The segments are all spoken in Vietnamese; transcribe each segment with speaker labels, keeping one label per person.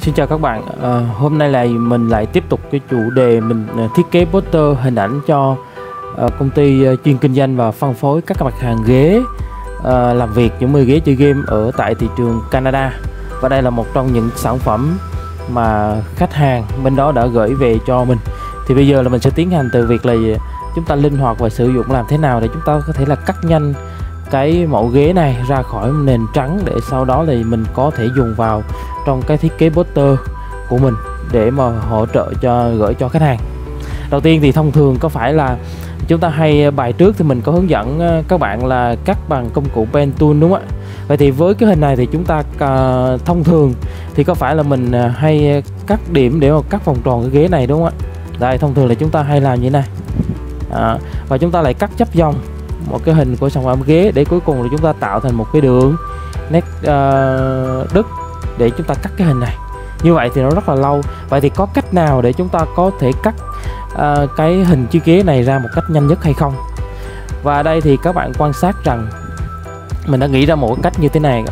Speaker 1: Xin chào các bạn, à, hôm nay là mình lại tiếp tục cái chủ đề mình ờ, thiết kế poster hình ảnh cho à, công ty chuyên kinh doanh và phân phối các mặt hàng ghế à, làm việc những 10 ghế chơi game ở tại thị trường Canada. Và đây là một trong những sản phẩm mà khách hàng bên đó đã gửi về cho mình. Thì bây giờ là mình sẽ tiến hành từ việc là chúng ta linh hoạt và sử dụng làm thế nào để chúng ta có thể là cắt nhanh cái mẫu ghế này ra khỏi nền trắng để sau đó thì mình có thể dùng vào trong cái thiết kế poster của mình để mà hỗ trợ cho gửi cho khách hàng. Đầu tiên thì thông thường có phải là chúng ta hay ờ, bài trước thì mình có hướng dẫn ờ, các bạn là cắt bằng công cụ pen tool đúng không ạ? Vậy thì với cái hình này thì chúng ta uh, thông thường thì có phải là mình hay cắt điểm để mà cắt vòng tròn cái ghế này đúng không ạ? Đây thông thường là chúng ta hay làm như thế này. À, và chúng ta lại cắt chấp dòng một cái hình của sản phẩm ghế để cuối cùng là chúng ta tạo thành một cái đường nét uh, đứt để chúng ta cắt cái hình này. Như vậy thì nó rất là lâu. Vậy thì có cách nào để chúng ta có thể cắt uh, cái hình chiếc ghế này ra một cách nhanh nhất hay không? Và đây thì các bạn quan sát rằng mình đã nghĩ ra một cách như thế này.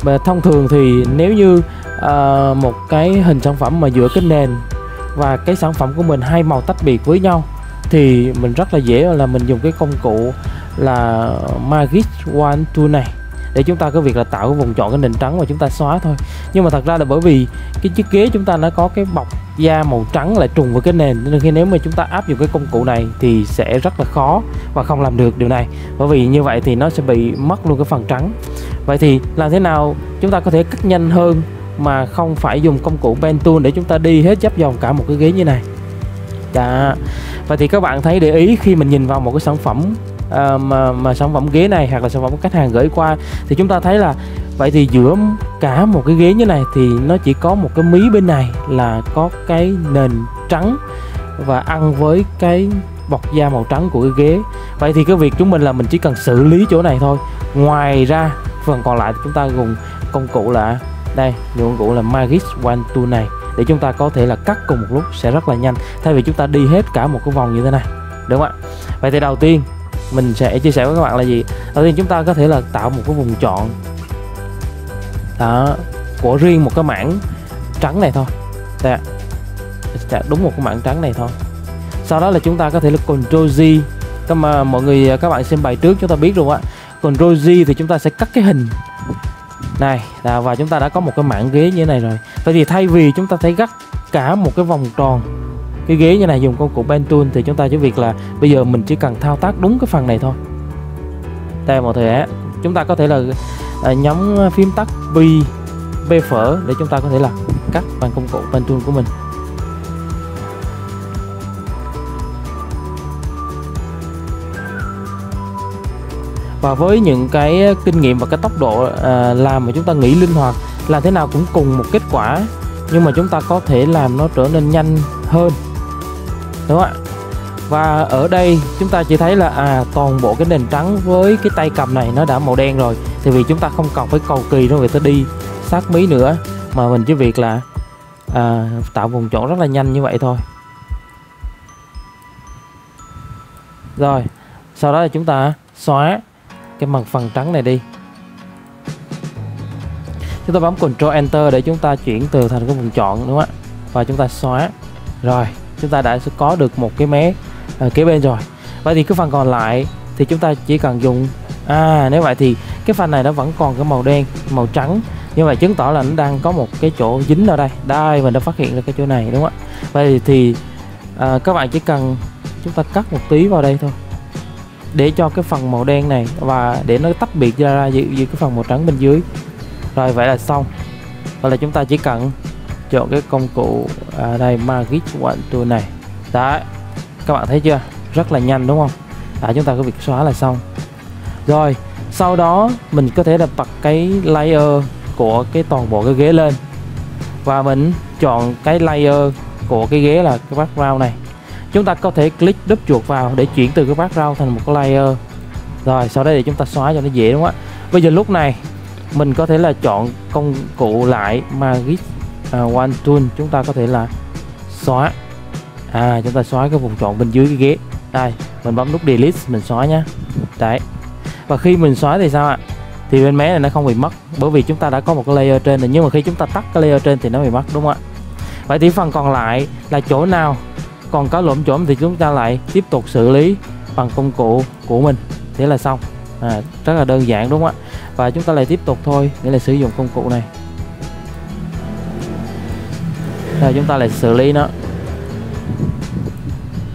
Speaker 1: Và thông thường thì nếu như uh, một cái hình sản phẩm mà giữa cái nền và cái sản phẩm của mình hai màu tách biệt với nhau thì mình rất là dễ là mình dùng cái công cụ là Magic One Tool này để chúng ta có việc là tạo cái vùng chọn cái nền trắng và chúng ta xóa thôi. Nhưng mà thật ra là bởi vì cái chiếc ghế chúng ta nó có cái bọc da màu trắng lại trùng với cái nền nên khi nếu mà chúng ta áp dụng cái công cụ này thì sẽ rất là khó và không làm được điều này. Bởi vì như vậy thì nó sẽ bị mất luôn cái phần trắng. Vậy thì làm thế nào chúng ta có thể cắt nhanh hơn mà không phải dùng công cụ pen tool để chúng ta đi hết dắp dòng cả một cái ghế như này? Dạ. và thì các bạn thấy để ý khi mình nhìn vào một cái sản phẩm uh, mà, mà sản phẩm ghế này hoặc là sản phẩm khách hàng gửi qua thì chúng ta thấy là vậy thì giữa cả một cái ghế như này thì nó chỉ có một cái mí bên này là có cái nền trắng và ăn với cái bọc da màu trắng của cái ghế. Vậy thì cái việc chúng mình là mình chỉ cần xử lý chỗ này thôi. Ngoài ra phần còn lại chúng ta dùng công cụ là đây dùng công cụ là Magis One Tool này để chúng ta có thể là cắt cùng một lúc sẽ rất là nhanh. Thay vì chúng ta đi hết cả một cái vòng như thế này đúng không ạ? Vậy thì đầu tiên mình sẽ chia sẻ với các bạn là gì? Đầu tiên chúng ta có thể là tạo một cái vùng chọn đó, của riêng một cái mảng trắng này thôi. Đây đúng một cái mảng trắng này thôi. Sau đó là chúng ta có thể là Ctrl Z. Các mà mọi người, các bạn xem bài trước chúng ta biết rồi ạ Ctrl Z thì chúng ta sẽ cắt cái hình. Này và chúng ta đã có một cái mảng ghế như thế này rồi. Vậy thì thay vì chúng ta thấy gắt cả một cái vòng tròn cái ghế như này dùng công cụ pen tool thì chúng ta chỉ việc là bây giờ mình chỉ cần thao tác đúng cái phần này thôi. Đây một thể ạ chúng ta có thể là à, phím tắt B B phở để chúng ta có thể là cắt bằng công cụ pen tool của mình. Và với những cái kinh nghiệm và cái tốc độ à, làm mà chúng ta nghĩ linh hoạt làm thế nào cũng cùng một kết quả nhưng mà chúng ta có thể làm nó trở nên nhanh hơn đúng không ạ. Và ở đây chúng ta chỉ thấy là à toàn bộ cái nền trắng với cái tay cầm này nó đã màu đen rồi. Thì vì chúng ta không cần phải cầu kỳ đâu người ta đi sát mí nữa. Mà mình chỉ việc là à, tạo vùng chọn rất là nhanh như vậy thôi. Rồi sau đó là chúng ta xóa cái mặt phần trắng này đi. Chúng ta bấm Ctrl Enter để chúng ta chuyển từ thành cái vùng chọn đúng không ạ? Và chúng ta xóa. Rồi chúng ta đã có được một cái mé ở kế bên rồi. Vậy thì cái phần còn lại thì chúng ta chỉ cần dùng à nếu vậy thì cái phần này nó vẫn còn cái màu đen màu trắng. Như vậy chứng tỏ là nó đang có một cái chỗ dính ở đây. Đây mình đã phát hiện ra cái chỗ này đúng không ạ? Vậy thì à, các bạn chỉ cần chúng ta cắt một tí vào đây thôi. Để cho cái phần màu đen này và để nó tách biệt ra giữa, giữa cái phần màu trắng bên dưới. Rồi vậy là xong. Vậy là chúng ta chỉ cần chọn cái công cụ à, đây Magic One Tool này. Đấy các bạn thấy chưa? Rất là nhanh đúng không? À, chúng ta có việc xóa là xong. Rồi sau đó mình có thể là bật cái layer của cái toàn bộ cái ghế lên. Và mình chọn cái layer của cái ghế là cái background này. Chúng ta có thể click đúp chuột vào để chuyển từ cái background thành một cái layer. Rồi sau đây thì chúng ta xóa cho nó dễ đúng không ạ? Bây giờ lúc này mình có thể là chọn công cụ lại Magic uh, One Tool chúng ta có thể là xóa. À chúng ta xóa cái vùng chọn bên dưới cái ghế. Đây mình bấm nút delete mình xóa nhé đấy. Và khi mình xóa thì sao ạ? Thì bên mé này nó không bị mất bởi vì chúng ta đã có một cái layer trên rồi nhưng mà khi chúng ta tắt cái layer trên thì nó bị mất đúng không ạ? Vậy thì phần còn lại là chỗ nào? Còn có lộn chổm thì chúng ta lại tiếp tục xử lý bằng công cụ của mình. Thế là xong. À, rất là đơn giản đúng không ạ? Và chúng ta lại tiếp tục thôi nghĩa là sử dụng công cụ này rồi chúng ta lại xử lý nó.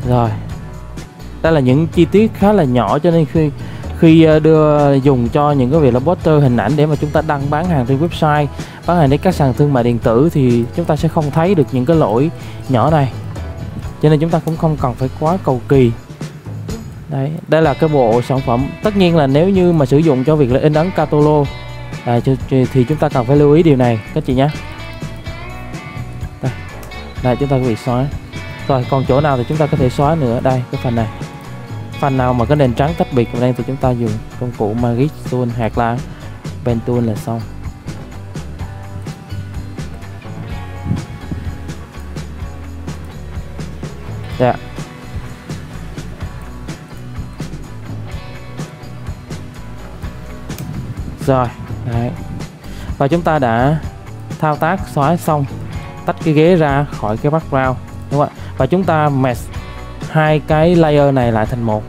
Speaker 1: Rồi. Đây là những chi tiết khá là nhỏ cho nên khi khi ờ, đưa dùng cho những cái việc là poster hình ảnh để mà chúng ta đăng bán hàng trên website bán hàng đến các sàn thương mại điện tử thì chúng ta sẽ không thấy được những cái lỗi nhỏ này. Cho nên chúng ta cũng không cần phải quá cầu kỳ. Đấy đây là cái bộ sản phẩm. Tất nhiên là nếu như mà sử dụng cho việc là in ấn catalog à, thì chúng ta cần phải lưu ý điều này các chị nhé đây, chúng ta có bị xóa. Rồi, còn chỗ nào thì chúng ta có thể xóa nữa? Đây, cái phần này. Phần nào mà có nền trắng tách biệt đây thì chúng ta dùng công cụ Magic Tool hoặc là Pen Tool là xong. Dạ. Rồi, Đấy. Và chúng ta đã thao tác xóa xong. Tách cái ghế ra khỏi cái background Đúng không ạ? Và chúng ta mesh hai cái layer này lại thành một.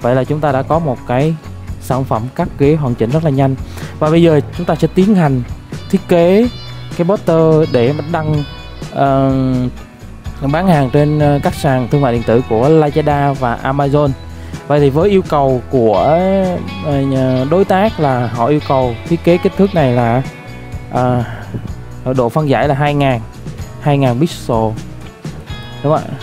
Speaker 1: Vậy là chúng ta đã có một cái sản phẩm cắt ghế hoàn chỉnh rất là nhanh. Và bây giờ chúng ta sẽ tiến hành thiết kế cái poster để đăng uh, bán hàng trên ờ, các sàn thương mại điện tử của Lazada và Amazon. Vậy thì với yêu cầu của uh, đối tác là họ yêu cầu thiết kế kích thước này là uh, độ phân giải là 2000 2000 pixel. Đúng không ạ?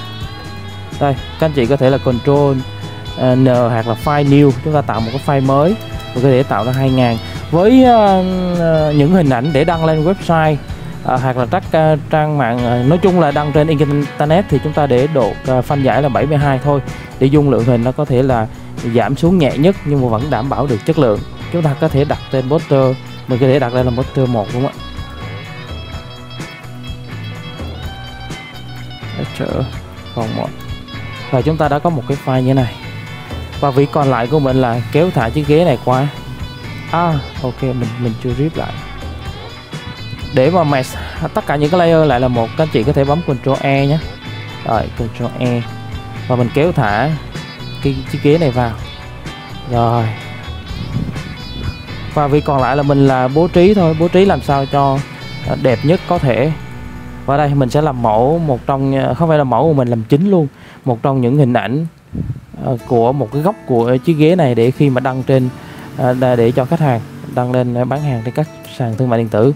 Speaker 1: Đây các anh chị có thể là control uh, n hoặc là file new. Chúng ta tạo một cái file mới và có thể tạo ra 2000 với uh, những hình ảnh để đăng lên website uh, hoặc là các uh, trang mạng uh, nói chung là đăng trên internet thì chúng ta để độ uh, phân giải là 72 thôi. Để dung lượng hình nó có thể là giảm xuống nhẹ nhất nhưng mà vẫn đảm bảo được chất lượng. Chúng ta có thể đặt tên poster. Mình có thể đặt đây là poster một đúng không ạ? Trở còn một và chúng ta đã có một cái file như thế này. Và vị còn lại của mình là kéo thả chiếc ghế này qua. À ok, mình mình chưa rip lại. Để mà mesh tất cả những cái layer lại là một, các anh chị có thể bấm Ctrl E nhé. Rồi Ctrl E. Và mình kéo thả cái chiếc ghế này vào. Rồi. Và vì còn lại là mình là bố trí thôi, bố trí làm sao cho đẹp nhất có thể và đây mình sẽ làm mẫu một trong, không phải là mẫu của mình làm chính luôn. Một trong những hình ảnh ờ, của một cái góc của chiếc ghế này để khi mà đăng trên ờ, để cho khách hàng đăng lên ờ, bán hàng trên các sàn thương mại điện tử.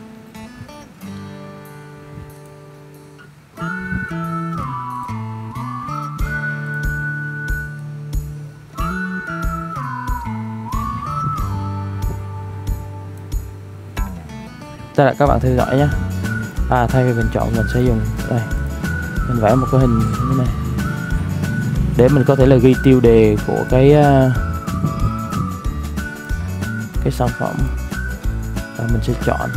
Speaker 1: Đây là các bạn theo dõi nhé à thay vì mình chọn mình sẽ dùng đây. Mình vẽ một cái hình như thế này. Để mình có thể là ghi tiêu đề của cái à, cái sản phẩm. Và mình sẽ chọn.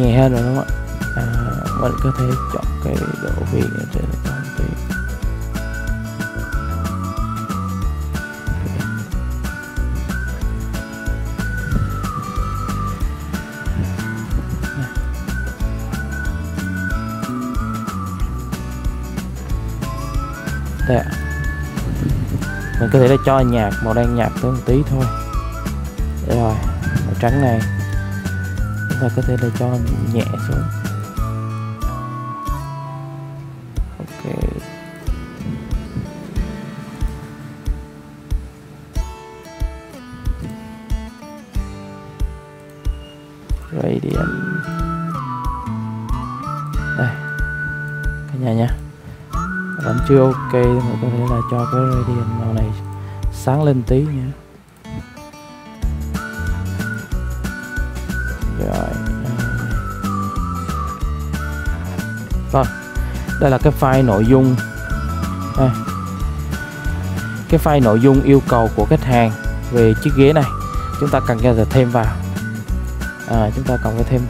Speaker 1: Nhẹ hơn rồi đúng không ạ? À, mình có thể chọn cái độ viền ở trên này cao tí đây ạ. Mình có thể là cho nhạc màu đen nhạt tới một tí thôi. Rồi màu trắng này và có thể là cho nhẹ xuống. Ok. Gradient đây. Cả nhà nha. Vẫn chưa ok mà có thể là cho cái gradient màu này sáng lên tí nha. Đây là cái file nội dung. Đây. cái file nội dung yêu cầu của khách hàng về chiếc ghế này. Chúng ta cần cho thêm vào. À, chúng ta cần phải thêm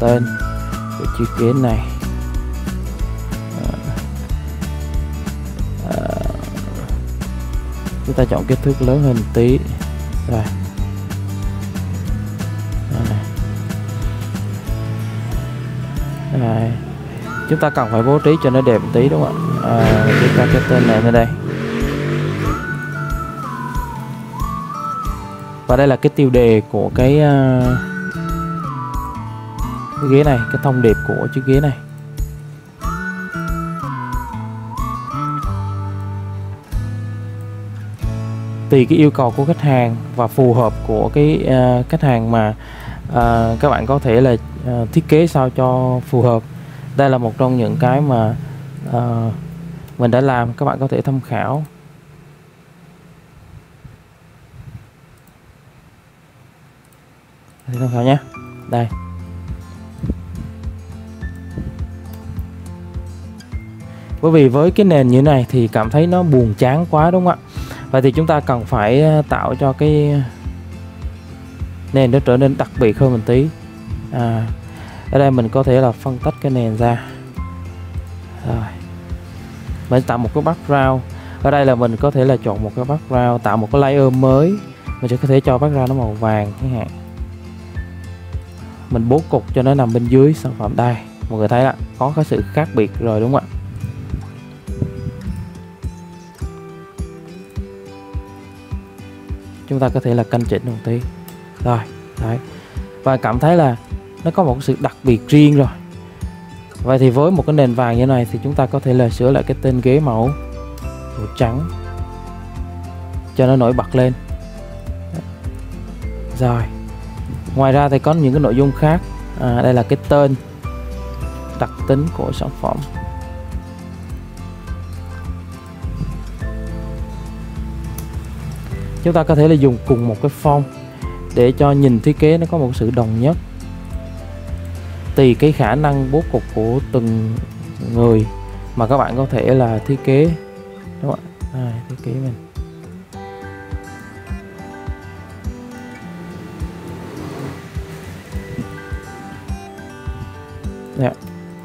Speaker 1: tên của chiếc ghế này. À, à, chúng ta chọn kích thước lớn hơn tí. Rồi. Rồi chúng ta cần phải bố trí cho nó đẹp một tí đúng không ạ? À, chúng ta cái tên này lên đây. Và đây là cái tiêu đề của cái, uh, cái ghế này cái thông điệp của chiếc ghế này. Tùy cái yêu cầu của khách hàng và phù hợp của cái uh, khách hàng mà uh, các bạn có thể là uh, thiết kế sao cho phù hợp đây là một trong những cái mà uh, mình đã làm các bạn có thể tham khảo. Tham khảo nhé. Đây. Bởi vì với cái nền như này thì cảm thấy nó buồn chán quá đúng không ạ? Vậy thì chúng ta cần phải ờ, tạo cho cái nền nó trở nên đặc biệt hơn một tí. À, ở đây mình có thể là phân tách cái nền ra. Rồi. Mình tạo một cái background. Ở đây là mình có thể là chọn một cái background, tạo một cái layer mới. Mình sẽ có thể cho background nó màu vàng chẳng hạn. Mình bố cục cho nó nằm bên dưới sản phẩm đây. Mọi người thấy là có cái sự khác biệt rồi đúng không ạ? Chúng ta có thể là canh chỉnh một tí. Rồi, đấy. Và cảm thấy là nó có một sự đặc biệt riêng rồi. Vậy thì với một cái nền vàng như này thì chúng ta có thể là sửa lại cái tên ghế màu màu trắng cho nó nổi bật lên. Rồi ngoài ra thì có những cái nội dung khác. À, đây là cái tên đặc tính của sản phẩm. Chúng ta có thể là dùng cùng một cái phong để cho nhìn thiết kế nó có một sự đồng nhất tùy cái khả năng bố cục của từng người mà các bạn có thể là thiết kế đúng không ạ à, thiết kế mình yeah.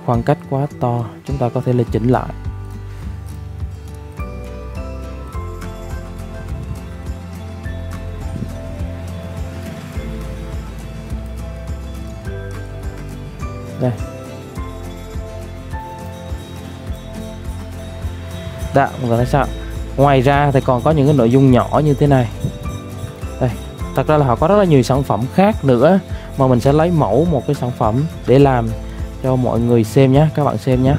Speaker 1: Khoảng cách quá to chúng ta có thể là chỉnh lại đây. Dạ, một người sao Ngoài ra thì còn có những cái nội dung nhỏ như thế này. Đây, thật ra là họ có rất là nhiều sản phẩm khác nữa Mà mình sẽ lấy mẫu một cái sản phẩm để làm cho mọi người xem nhé Các bạn xem nhé.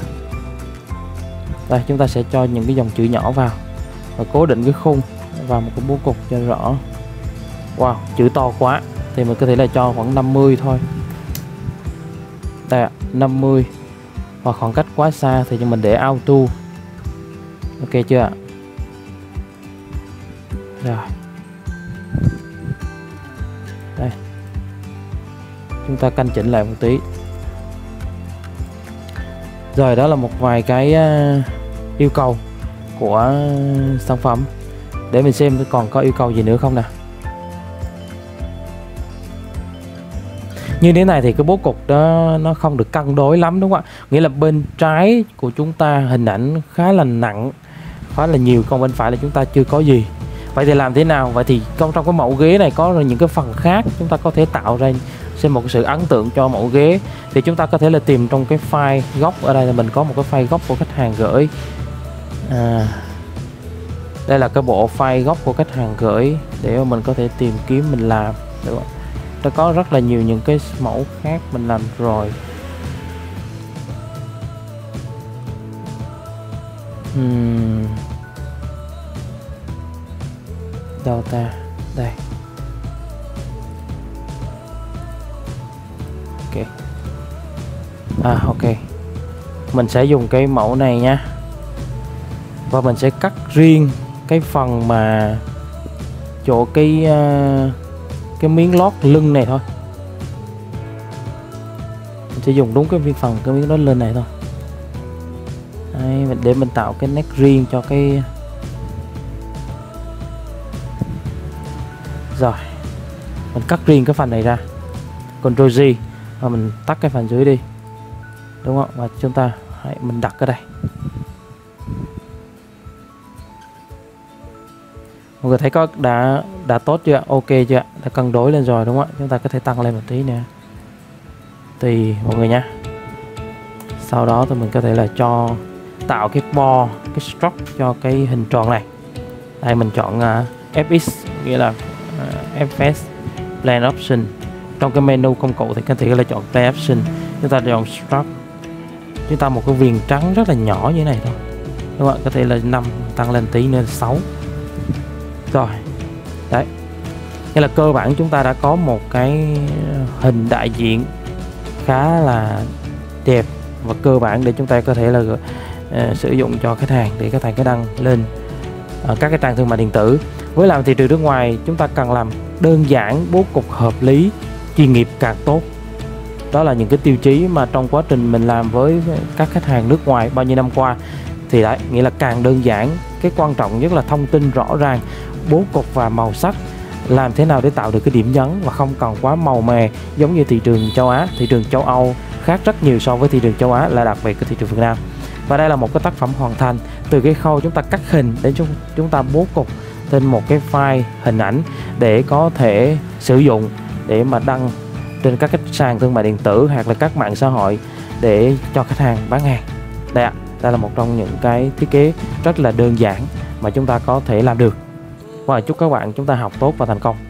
Speaker 1: Đây, chúng ta sẽ cho những cái dòng chữ nhỏ vào Và cố định cái khung và một cái bố cục cho rõ. Wow, chữ to quá. Thì mình có thể là cho khoảng 50 thôi tạ 50 hoặc khoảng cách quá xa thì cho mình để auto. Ok chưa ạ? Rồi. Đây. Chúng ta canh chỉnh lại một tí. Rồi, đó là một vài cái ờ, yêu cầu của ờ, sản phẩm. Để mình xem còn có yêu cầu gì nữa không nè. Như thế này thì cái bố cục đó nó không được cân đối lắm đúng không ạ? Nghĩa là bên trái của chúng ta hình ảnh khá là nặng khá là nhiều còn bên phải là chúng ta chưa có gì. Vậy thì làm thế nào? Vậy thì trong trong cái mẫu ghế này có những cái phần khác chúng ta có thể tạo ra xem một sự ấn tượng cho mẫu ghế. Thì chúng ta có thể là tìm trong cái file gốc ở đây là mình có một cái file gốc của khách hàng gửi. À, đây là cái bộ file gốc của khách hàng gửi để mà mình có thể tìm kiếm mình làm được không? Ta có rất là nhiều những cái mẫu khác mình làm rồi. Uhm. đâu ta? Đây. Ok. À ok. Mình sẽ dùng cái mẫu này nha. Và mình sẽ cắt riêng cái phần mà chỗ cái uh, cái miếng lót lưng này thôi. Mình sẽ dùng đúng cái viên phần cái miếng đó lên này thôi. Đấy, để mình tạo cái nét riêng cho cái rồi mình cắt riêng cái phần này ra. Ctrl G và mình tắt cái phần dưới đi. Đúng không? Và chúng ta hãy mình đặt ở đây. Mọi người thấy có đã đã tốt chưa? Ok chưa? Đã cân đối lên rồi đúng không ạ? Chúng ta có thể tăng lên một tí nè, tùy mọi người nhé. sau đó thì mình có thể là cho tạo cái bo cái stroke cho cái hình tròn này. Đây mình chọn à, uh, fx nghĩa là à, uh, fs plan option. Trong cái menu công cụ thì có thể là chọn plan option. Chúng ta chọn stroke chúng ta một cái viền trắng rất là nhỏ như thế này thôi. Đúng không ạ? Có thể là 5 tăng lên tí nữa là 6 rồi đấy. Nghĩa là cơ bản chúng ta đã có một cái hình đại diện khá là đẹp và cơ bản để chúng ta có thể là uh, sử dụng cho khách hàng để khách hàng cái đăng lên uh, các cái trang thương mại điện tử. Với làm thị trường nước ngoài chúng ta cần làm đơn giản bố cục hợp lý chuyên nghiệp càng tốt. Đó là những cái tiêu chí mà trong quá trình mình làm với các khách hàng nước ngoài bao nhiêu năm qua. Thì đấy nghĩa là càng đơn giản cái quan trọng nhất là thông tin rõ ràng bố cục và màu sắc. Làm thế nào để tạo được cái điểm nhấn và không còn quá màu mè giống như thị trường châu Á, thị trường châu Âu, khác rất nhiều so với thị trường châu Á là đặc biệt cái thị trường Việt Nam. Và đây là một cái tác phẩm hoàn thành từ cái khâu chúng ta cắt hình đến chúng chúng ta bố cục trên một cái file hình ảnh để có thể sử dụng để mà đăng trên các cái sàn thương mại điện tử hoặc là các mạng xã hội để cho khách hàng bán hàng. Đây ạ, đây là một trong những cái thiết kế rất là đơn giản mà chúng ta có thể làm được và chúc các bạn chúng ta học tốt và thành công.